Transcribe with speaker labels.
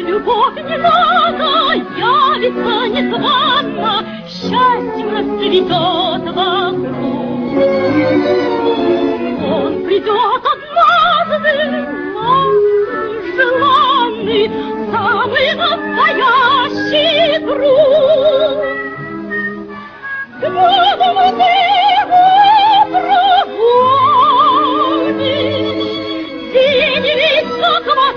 Speaker 1: Любовь не надо, явится незвано, Счастье расцветет вокруг. Он придет однажды, самый желанный, Самый настоящий День весь, как во